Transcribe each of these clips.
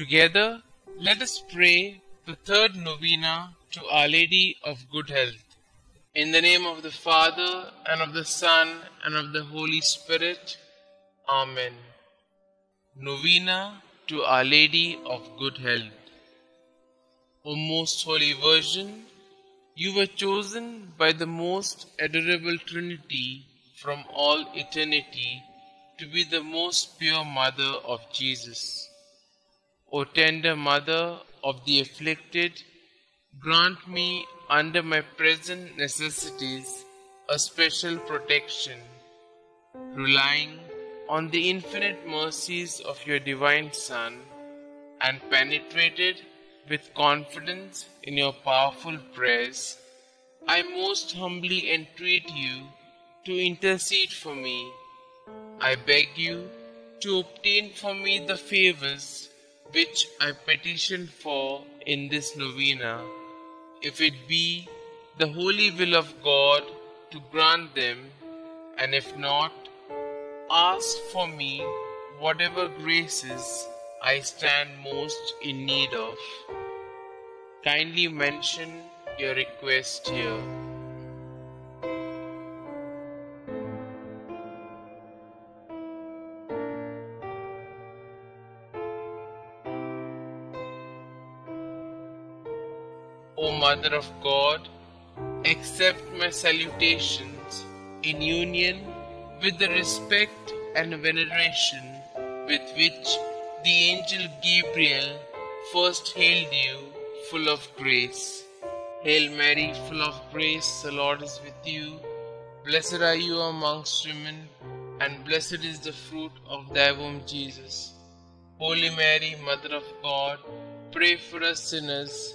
Together, let us pray the third novena to Our Lady of Good Health. In the name of the Father, and of the Son, and of the Holy Spirit. Amen. Novena to Our Lady of Good Health. O most holy Virgin, you were chosen by the most adorable Trinity from all eternity to be the most pure Mother of Jesus. O tender Mother of the afflicted, grant me under my present necessities a special protection, relying on the infinite mercies of your divine Son and penetrated with confidence in your powerful prayers, I most humbly entreat you to intercede for me. I beg you to obtain for me the favors which I petition for in this novena, if it be the holy will of God to grant them, and if not, ask for me whatever graces I stand most in need of. Kindly mention your request here. Mother of God, accept my salutations in union with the respect and veneration with which the angel Gabriel first hailed you, full of grace. Hail Mary, full of grace, the Lord is with you. Blessed are you amongst women, and blessed is the fruit of thy womb, Jesus. Holy Mary, Mother of God, pray for us sinners,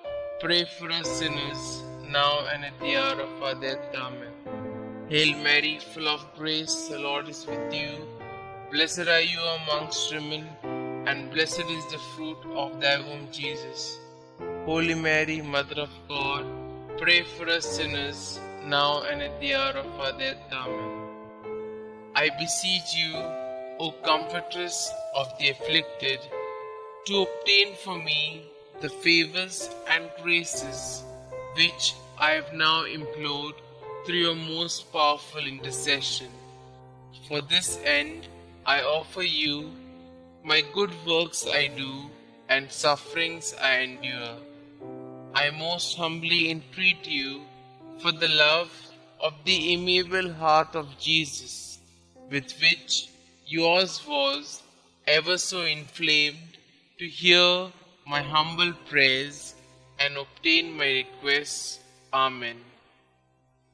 pray for us sinners, now and at the hour of our death. Amen. Hail Mary, full of grace, the Lord is with you. Blessed are you amongst women, and blessed is the fruit of thy womb, Jesus. Holy Mary, Mother of God, pray for us sinners, now and at the hour of our death. Amen. I beseech you, O Comfortress of the afflicted, to obtain for me the favors and graces which I have now implored through your most powerful intercession. For this end, I offer you my good works I do and sufferings I endure. I most humbly entreat you for the love of the amiable heart of Jesus, with which yours was ever so inflamed, to hear my humble prayers and obtain my requests. Amen.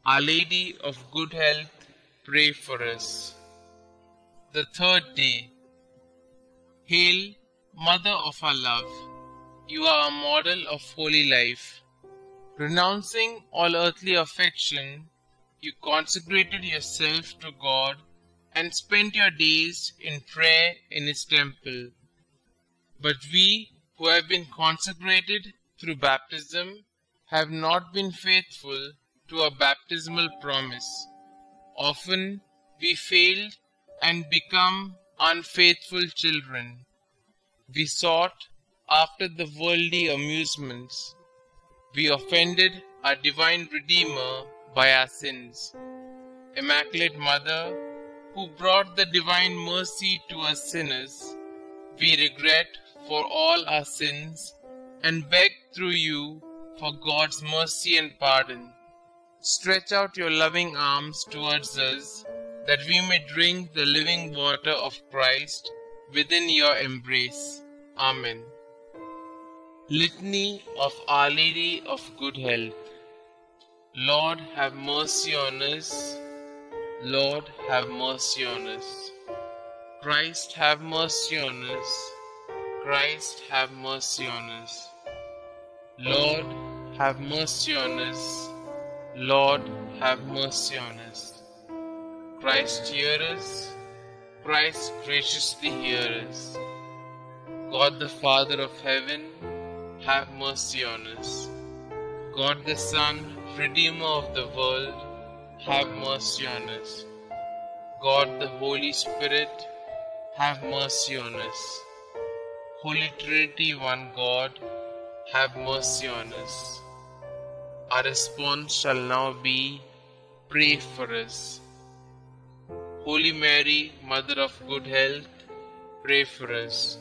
Our Lady of Good Health, pray for us. The third day. Hail, Mother of our love, you are a model of holy life. Renouncing all earthly affection, you consecrated yourself to God and spent your days in prayer in His temple. But we who have been consecrated through baptism have not been faithful to our baptismal promise. Often we failed and become unfaithful children. We sought after the worldly amusements. We offended our divine Redeemer by our sins. Immaculate Mother, who brought the divine mercy to us sinners, we regret for all our sins and beg through you for God's mercy and pardon. Stretch out your loving arms towards us that we may drink the living water of Christ within your embrace. Amen. Litany of Our Lady of Good Health. Lord, have mercy on us. Lord, have mercy on us. Christ, have mercy on us. Christ, have mercy on us. Lord, have mercy on us. Lord, have mercy on us. Christ, hear us. Christ, graciously hear us. God the Father of heaven, have mercy on us. God the Son, Redeemer of the world, have mercy on us. God the Holy Spirit, have mercy on us. Holy Trinity, one God, have mercy on us. Our response shall now be Pray for us. Holy Mary, Mother of Good Health, pray for us.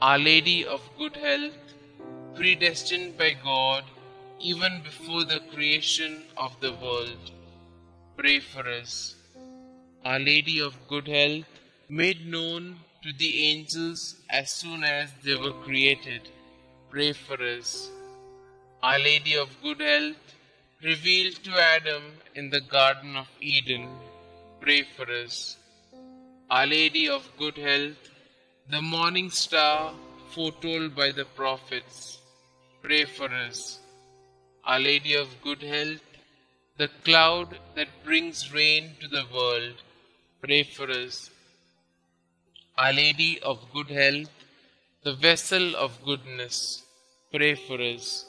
Our Lady of Good Health, predestined by God even before the creation of the world, pray for us. Our Lady of Good Health, made known to the angels as soon as they were created, pray for us. Our Lady of Good Health, revealed to Adam in the Garden of Eden, pray for us. Our Lady of Good Health, the morning star foretold by the prophets, pray for us. Our Lady of Good Health, the cloud that brings rain to the world, pray for us. Our Lady of Good Health, the vessel of goodness, pray for us.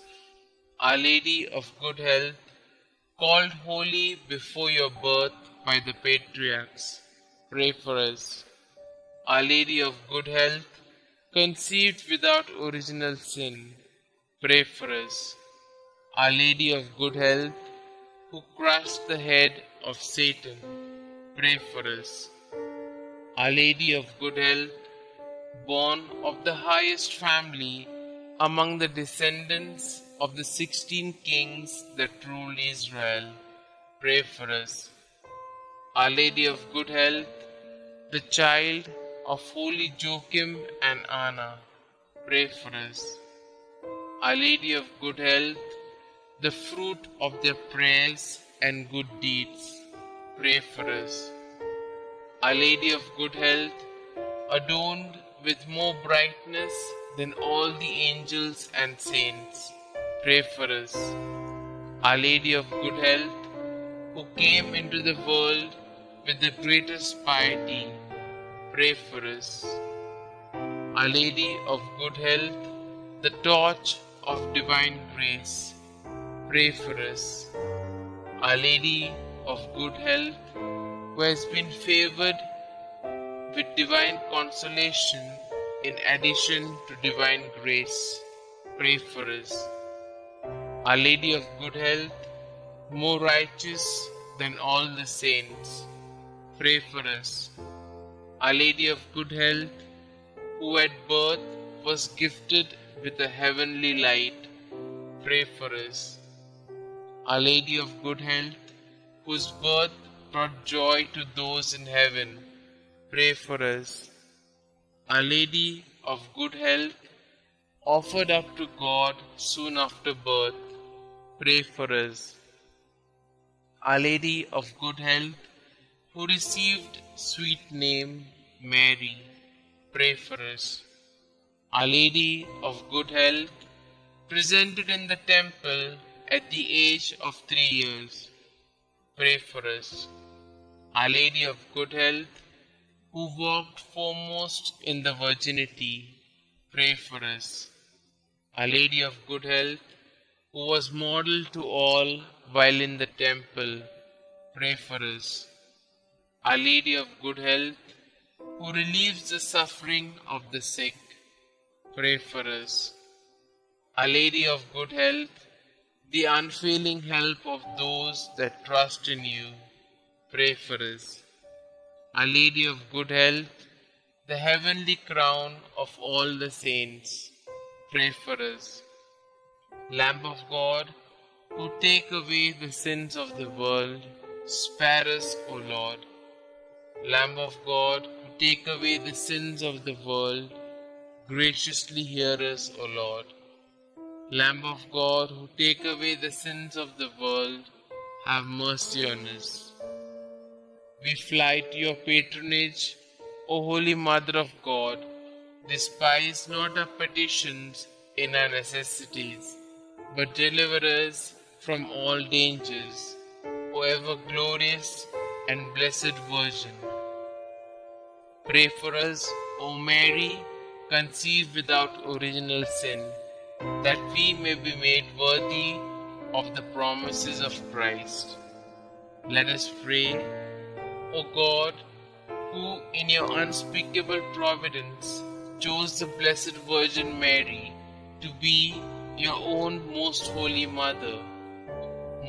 Our Lady of Good Health, called holy before your birth by the patriarchs, pray for us. Our Lady of Good Health, conceived without original sin, pray for us. Our Lady of Good Health, who crushed the head of Satan, pray for us. Our Lady of Good Health, born of the highest family among the descendants of the sixteen kings that ruled Israel, pray for us. Our Lady of Good Health, the child of holy Joachim and Anna, pray for us. Our Lady of Good Health, the fruit of their prayers and good deeds, pray for us. Our Lady of Good Health, adorned with more brightness than all the angels and saints, pray for us. Our Lady of Good Health, who came into the world with the greatest piety, pray for us. Our Lady of Good Health, the torch of divine grace, pray for us. Our Lady of Good Health, who has been favored with divine consolation in addition to divine grace, pray for us. Our Lady of Good Health, more righteous than all the saints, pray for us. Our Lady of Good Health, who at birth was gifted with a heavenly light, pray for us. Our Lady of Good Health, whose birth brought joy to those in heaven, pray for us. Our Lady of Good Health, offered up to God soon after birth, pray for us. Our Lady of Good Health, who received sweet name Mary, pray for us. Our Lady of Good Health, presented in the temple at the age of three years, pray for us. Our Lady of Good Health, who walked foremost in the virginity, pray for us. Our Lady of Good Health, who was model to all while in the temple, pray for us. Our Lady of Good Health, who relieves the suffering of the sick, pray for us. Our Lady of Good Health, the unfailing help of those that trust in you, pray for us. Our Lady of Good Health, the heavenly crown of all the saints, pray for us. Lamb of God, who take away the sins of the world, spare us, O Lord. Lamb of God, who take away the sins of the world, graciously hear us, O Lord. Lamb of God, who take away the sins of the world, have mercy on us. We fly to your patronage, O Holy Mother of God. Despise not our petitions in our necessities, but deliver us from all dangers, O ever glorious and blessed Virgin. Pray for us, O Mary, conceived without original sin, that we may be made worthy of the promises of Christ. Let us pray, O God, who in your unspeakable providence chose the Blessed Virgin Mary to be your own most holy mother,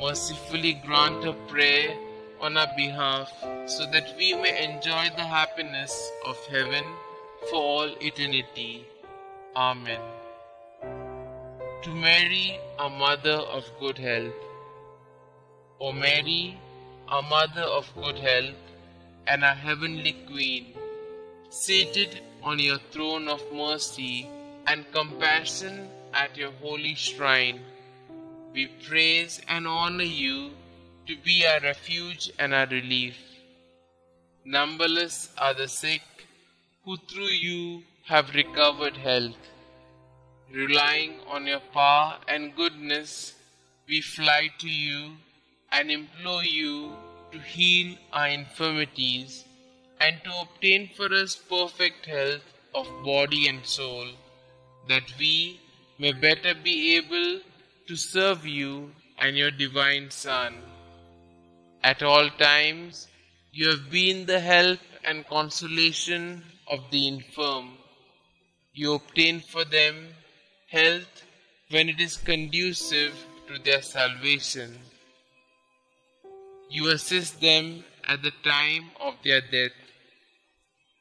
mercifully grant a prayer on our behalf so that we may enjoy the happiness of heaven for all eternity. Amen. To Mary, a Mother of Good Health. O Mary, a Mother of Good Health, and a Heavenly Queen, seated on your throne of mercy and compassion at your holy shrine, we praise and honor you to be our refuge and our relief. Numberless are the sick who through you have recovered health. Relying on your power and goodness, we fly to you and implore you to heal our infirmities and to obtain for us perfect health of body and soul, that we may better be able to serve you and your divine Son. At all times, you have been the help and consolation of the infirm. You obtain for them health when it is conducive to their salvation. You assist them at the time of their death.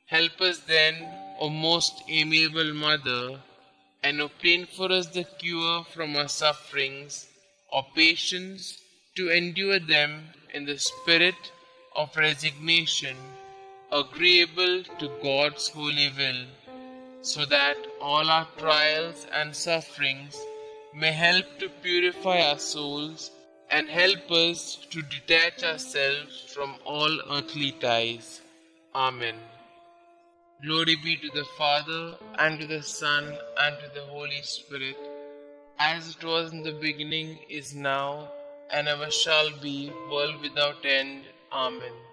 Help us then, O most amiable Mother, and obtain for us the cure from our sufferings, or patience to endure them in the spirit of resignation, agreeable to God's holy will, so that all our trials and sufferings may help to purify our souls and help us to detach ourselves from all earthly ties. Amen. Glory be to the Father, and to the Son, and to the Holy Spirit, as it was in the beginning, is now, and ever shall be, world without end. Amen.